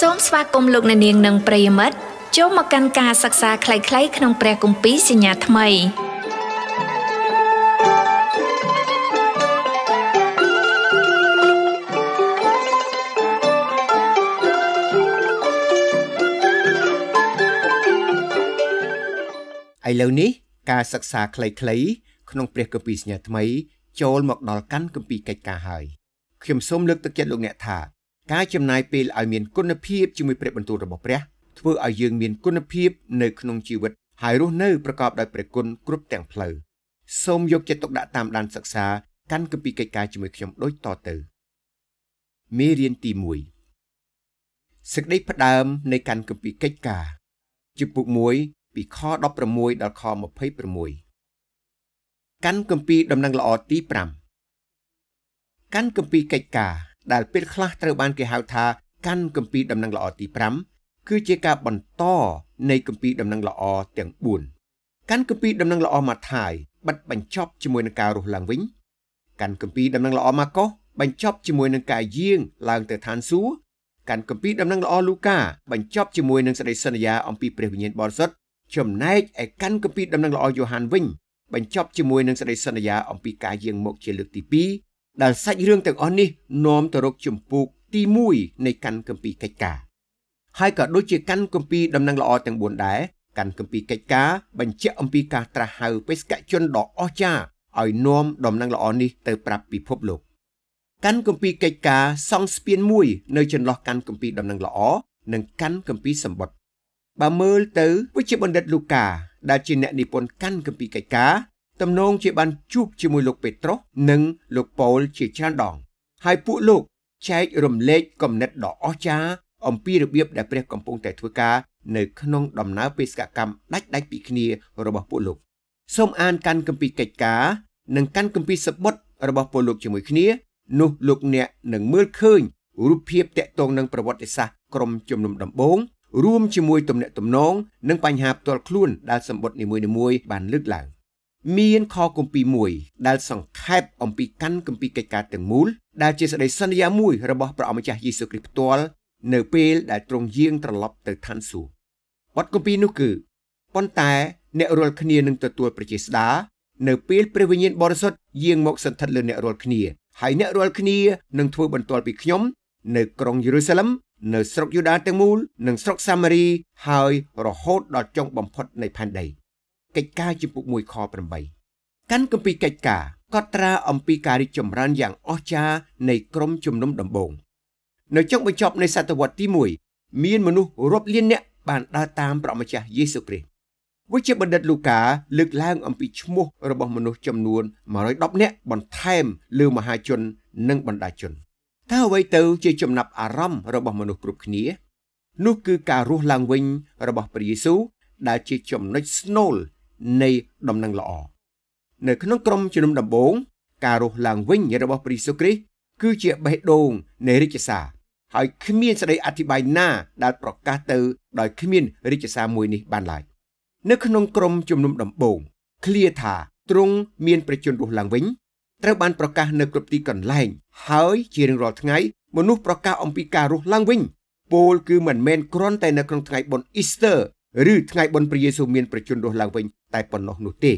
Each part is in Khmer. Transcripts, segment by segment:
សូមស្វាគមន៍លោកអ្នកនាងនិងប្រិយមិត្តចូលមកកាន់ការសិក្សាខ្លីៗក្នុងព្រះគម្ពីរសញ្ញាថ្មីឥឡូវនេះការសិក្សាខ្លីៗក្នុងព្រះគម្ពីរសញ្ញាថ្មី ចូលមកដល់កាន់គម្ពីរកិច្ចការហើយខ្ញុំសូមលើកទឹកចិត្តលោកអ្នកថា ការចំណាយពេលឲ្យមានគុណភាពជាមួយព្រះបន្ទូលរបស់ព្រះធ្វើឲ្យយើងមានគុណភាពនៅក្នុងជីវិតហើយរស់នៅប្រកបដោយព្រះគុណគ្រប់ទាំងផ្លូវសូមយកចិត្តទុកដាក់តាមដានសិក្សាកាន់គម្ពីរកិច្ចការជាមួយខ្ញុំដូចតទៅមេរៀនទី1សេចក្តីផ្ដើមនៃកាន់គម្ពីរកិច្ចការជំពូក1ពីខ16ដល់ខ26កាន់គម្ពីរដំណឹងល្អទី5កាន់គម្ពីរកិច្ចការ ដែលពេលខ្លះត្រូវបានគេហៅថាកាន់គម្ពីរដំណឹងល្អទី5គឺជាការបន្តនៃគម្ពីរដំណឹងល្អទាំង4កាន់គម្ពីរដំណឹងល្អម៉ាថាយបិទបញ្ចប់ជាមួយនឹងការរស់ឡើងវិញកាន់គម្ពីរដំណឹងល្អម៉ាកុសបញ្ចប់ជាមួយនឹងការយាងឡើងទៅឋានសួគ៌កាន់គម្ពីរដំណឹងល្អលូកាបញ្ចប់ជាមួយនឹងសេចក្តីសន្យាអំពីព្រះវិញ្ញាណបរិសុទ្ធចំណែកឯកាន់គម្ពីរដំណឹងល្អយ៉ូហានវិញបញ្ចប់ជាមួយនឹងសេចក្តីសន្យាអំពីការយាងមកជាលើកទី2 ដែលសាច់រឿងទាំងអស់នេះនាំទៅរកជំពូកទី1នៃកាន់គម្ពីរកិច្ចការហើយក៏ដូចជាកាន់គម្ពីរដំណឹងល្អទាំង4ដែរកាន់គម្ពីរកិច្ចការបញ្ជាក់អំពីការត្រាស់ហៅបេសកជនដ៏អស្ចារ្យឲ្យនាំដំណឹងល្អនេះទៅប្រាប់ពិភពលោកកាន់គម្ពីរកិច្ចការសង់ស្ពានមួយនៅចន្លោះកាន់គម្ពីរដំណឹងល្អនិងកាន់គម្ពីរសម្បត្តិបើមើលទៅវិជ្ជបណ្ឌិតលូកាដែលជាអ្នកនិពន្ធកាន់គម្ពីរកិច្ចការ ទំនងជាបានជួបជាមួយលោកពេត្រុសនិងលោកប៉ូលជាច្រើនដង ហើយពួកលោកចែករំលែកគំនិតដ៏អស្ចារ្យអំពីរបៀបដែលព្រះកំពុងតែធ្វើការនៅក្នុងដំណើរបេសកកម្មដាច់ដាច់ពីគ្នារបស់ពួកលោកសូមអានកាន់គម្ពីរកិច្ចការនិងកាន់គម្ពីរសបុតរបស់ពលលោកជាមួយគ្នា នោះលោកអ្នកនឹងមើលឃើញរូបភាពតកតងនឹងប្រវត្តិសាស្ត្រក្រុមជំនុំដំបូងរួមជាមួយទំនាក់ទំនងនិងបញ្ហាផ្ទាល់ខ្លួនដែលសម្បត្តិនីមួយៗបានលើកឡើង មានខគម្ពីរមួយដែលសង្ខេបអំពីកាន់គម្ពីរកិច្ចការទាំងមូលដែលជាសេចក្តីសន្យាមួយរបស់ព្រះអម្ចាស់យេស៊ូវគ្រីស្ទផ្ទាល់នៅពេលដែលទ្រង់យាងត្រឡប់ទៅឋានសួគ៌បទគម្ពីរនោះគឺប៉ុន្តែអ្នករាល់គ្នានឹងទទួលប្រជាស្ដានៅពេលព្រះវិញ្ញាណបរិសុទ្ធយាងមកសន្ធិដ្ឋលើអ្នករាល់គ្នាហើយអ្នករាល់គ្នានឹងធ្វើបន្ទាល់ពីខ្ញុំនៅក្រុងយេរូសាឡឹមនៅស្រុកយូដាទាំងមូលនិងស្រុកសាមារីហើយរហូតដល់ចុងបំផុតនៃផែនដី កិច្ចការជំពូក1ខ8កាន់គម្ពីរកិច្ចការកត់ត្រាអំពីការរីកចម្រើនយ៉ាងអស្ចារ្យនៃក្រុមជំនុំដំបូងនៅចុងបញ្ចប់នៃសតវត្សទី1មានមនុស្សរាប់លាននាក់បានដើរតាមព្រះម្ចាស់យេស៊ូវគ្រីស្ទវិជ្ជបណ្ឌិតលូកាលើកឡើងអំពីឈ្មោះរបស់មនុស្សចំនួន110នាក់បន្ថែមលើមហាជននិងបណ្ដាជនតើអ្វីទៅជាចំណាប់អារម្មណ៍របស់មនុស្សគ្រប់គ្នា នោះគឺការរស់ឡើងវិញរបស់ព្រះយេស៊ូវដែលជាចំណុចស្នូល នៃដំណឹងល្អនៅក្នុងក្រុមជំនុំដំបូងការរស់ឡើងវិញរបស់ព្រះយេស៊ូវគ្រីស្ទគឺជាបេះដូងនៃរាជសារហើយគ្មានសេចក្តីអធិប្បាយណាដែលប្រកាសទៅដោយគ្មានរាជសារមួយនេះបានឡើយនៅក្នុងក្រុមជំនុំដំបូងឃ្លាថាទ្រង់មានប្រជញ្ញរស់ឡើងវិញត្រូវបានប្រកាសនៅគ្រប់ទីកន្លែងហើយជារៀងរាល់ថ្ងៃមនុស្សប្រកាសអំពីការរស់ឡើងវិញពោលគឺមិនមែនគ្រាន់តែនៅក្នុងថ្ងៃបុណ្យ Easter ឬថ្ងៃបុណ្យព្រះយេស៊ូវមានប្រជញ្ញរស់ឡើងវិញតែប៉ុណ្ណោះនោះទេ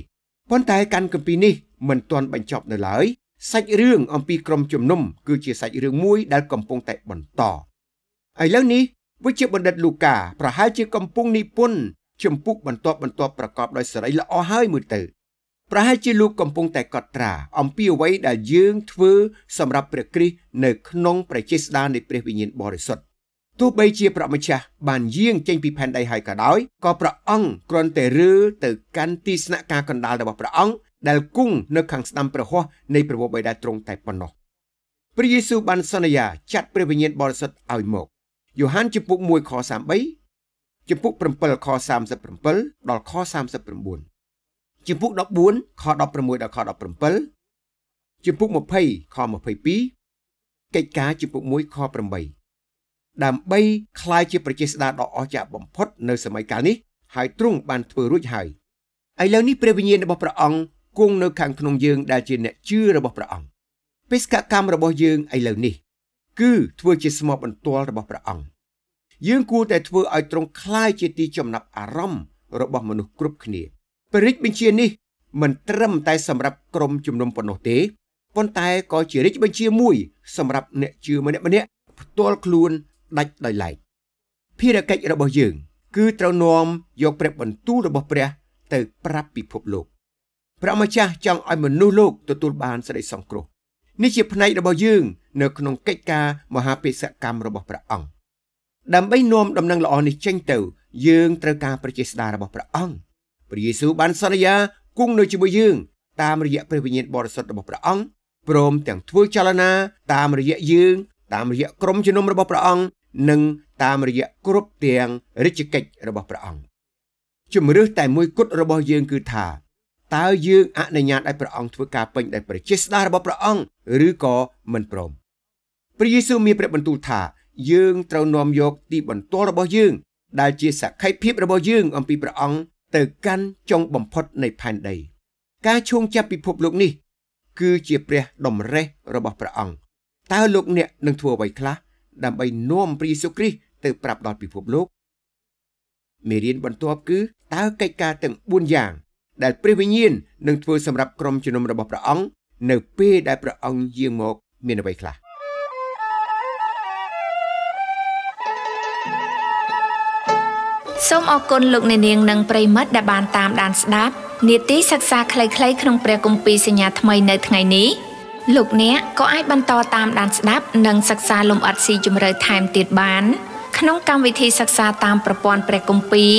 ប៉ុន្តែកាន់គម្ពីរនេះមិនទាន់បញ្ចប់នៅឡើយសាច់រឿងអំពីក្រុមជំនុំគឺជាសាច់រឿងមួយដែលកំពុងតែបន្តឥឡូវនេះវិជ្ជបណ្ឌិតលូកាប្រហែលជាកំពុងនិពន្ធជំពូកបន្ទាប់បន្ទាប់ប្រកបដោយសេរីល្អហើយមួយទៅប្រហែលជាលោកកំពុងតែកត់ត្រាអំពីអ្វីដែលយើងធ្វើសម្រាប់ព្រះគ្រីស្ទនៅក្នុងព្រះចេស្តានៃព្រះវិញ្ញាណបរិសុទ្ធ ទោះបីជាព្រះម្ចាស់បានយាងចេញពីផែនដីហើយក៏ដោយក៏ព្រះអង្គគ្រាន់តែរើទៅកាន់ទីស្នាក់ការកណ្ដាលរបស់ព្រះអង្គដែលគង់នៅខាងស្ដាំព្រះហស្ថនៃព្រះបិតាទ្រង់តែប៉ុណ្ណោះព្រះយេស៊ូវបានសន្យាចាត់ព្រះវិញ្ញាណបរិសុទ្ធឲ្យមកយ៉ូហានជំពូក1ខ33ជំពូក7ខ37ដល់ខ39ជំពូក14ខ16ដល់ខ17ជំពូក20ខ22កិច្ចការជំពូក1ខ8 ដើម្បីคล้ายជាប្រជាស្ដារដ៏អស្ចារ្យបំផុតនៅសម័យកាលនេះហើយទ្រង់បានធ្វើរួចហើយឥឡូវនេះព្រះវិញ្ញាណរបស់ព្រះអង្គគង់នៅខាងក្នុងយើងដែលជាអ្នកជឿរបស់ព្រះអង្គបេសកកម្មរបស់យើងឥឡូវនេះគឺធ្វើជាស្មោះបន្ទាល់របស់ព្រះអង្គ យើងគួរតែធ្វើឲ្យត្រង់คล้ายជាទីចំណាប់អារម្មណ៍របស់មនុស្សគ្រប់គ្នាព្រះរាជបញ្ជានេះមិនត្រឹមតែសម្រាប់ក្រុមជំនុំប៉ុណ្ណោះទេប៉ុន្តែក៏ជារាជបញ្ជាមួយ សម្រាប់អ្នកជឿម្នាក់ម្នាក់ផ្ទាល់ខ្លួន ដាច់ដោយឡែកភារកិច្ចរបស់យើង គឺត្រូវនាំយកព្រះបន្ទូលរបស់ព្រះ ទៅប្រាប់ពិភពលោកព្រះម្ចាស់ចង់ឲ្យមនុស្សលោកទទួលបានសេចក្តីសង្គ្រោះនេះជាផ្នែករបស់យើង នៅក្នុងកិច្ចការមហាបេសកកម្មរបស់ព្រះអង្គដើម្បីនាំដំណឹងល្អនេះចេញទៅ យើងត្រូវការប្រជាស្ដាររបស់ព្រះអង្គព្រះយេស៊ូវបានសន្យាគង់នៅជាមួយយើង តាមរយៈព្រះវិញ្ញាណបរិសុទ្ធរបស់ព្រះអង្គព្រមទាំងធ្វើចលនាតាមរយៈយើងតាមរយៈក្រុមជំនុំរបស់ព្រះអង្គ និងតាមរយៈគ្រប់ទាំងរាជកិច្ចរបស់ព្រះអង្គជំរឿសតែមួយគត់របស់យើងគឺថាតើយើងអនុញ្ញាតឲ្យព្រះអង្គធ្វើការពេញដោយប្រជាស្ដាររបស់ព្រះអង្គឬក៏មិនព្រមព្រះយេស៊ូវមានព្រះបន្ទូលថាយើងត្រូវនាំយកទីបន្ទាល់របស់យើង ដែលជាសក្ខីភាពរបស់យើង អំពីព្រះអង្គទៅកាន់ចុងបំផុតនៃផែនដី ការឈោងចាប់ពិភពលោកនេះ គឺជាព្រះតម្រេះរបស់ព្រះអង្គតើលោកអ្នកនឹងធ្វើអ្វីខ្លះ ដើម្បីនាំព្រះយេស៊ូវគ្រីស្ទទៅប្រាប់ដល់ពិភពលោកមេរៀនបន្ទាប់គឺតើកិច្ចការទាំង4យ៉ាង ដែលព្រះវិញ្ញាណនឹងធ្វើសម្រាប់ក្រុមជំនុំរបស់ព្រះអង្គនៅពេលដែលព្រះអង្គយាងមកមានអ្វីខ្លះសូមអរគុណលោកអ្នកនាងនិងប្រិមិត្តដែលបានតាមដានស្ដាប់នាទីសិក្សាខ្លីៗក្នុងព្រះគម្ពីរសញ្ញាថ្មីនៅថ្ងៃនេះ លោកអ្នកក៏អាចបន្តតាមដានស្ដាប់និងសិក្សាលំអិតស៊ីជម្រៅថែមទៀតបាន ក្នុងកម្មវិធីសិក្សាតាមប្រព័ន្ធព្រះគម្ពីរ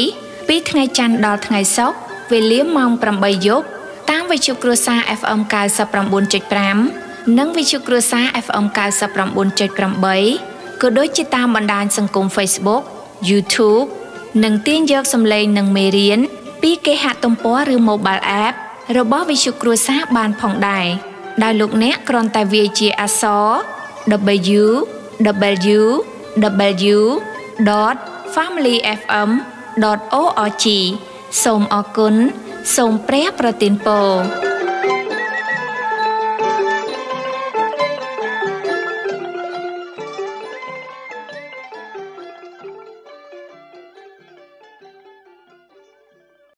ពីថ្ងៃច័ន្ទដល់ថ្ងៃសុក្រវេលាម៉ោង8យប់តាមវិទ្យុគ្រួសារ FM 99.5និងវិទ្យុគ្រួសារ FM 99.8ក៏ដូចជាតាមបណ្ដាញសង្គម Facebook YouTube និងទាញយកសម្លេងនិងមេរៀនពីគេហទំព័រឬ Mobile App របស់វិទ្យុគ្រួសារបានផងដែរ ដែលលោកអ្នកគ្រាន់តែវាយជាអក្សរ www.familyfm.org សូមអរគុណសូមព្រះប្រទានពរ